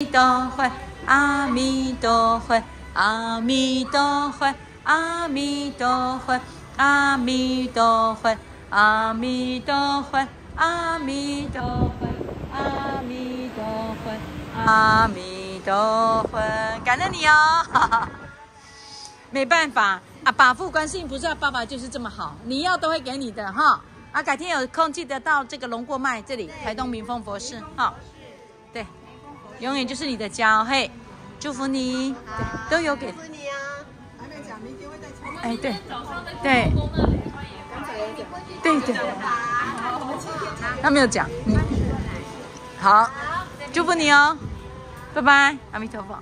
阿弥陀佛，阿弥陀佛，阿弥陀佛，阿弥陀佛，阿弥陀佛，阿弥陀佛，阿弥陀佛，阿弥陀佛，阿弥陀佛，感恩你哦，没办法啊，把父观世音菩萨爸爸就是这么好，你要都会给你的哈。啊，改天有空记得到这个龙过脉这里，台东明凤佛寺哈。对，永远就是你的家，嘿，祝福你，对，都有给。祝福你啊！还没讲，明天会再讲。哎，对，对，刚才有讲。对对，他没有讲，嗯，好，祝福你哦，拜拜，阿弥陀佛。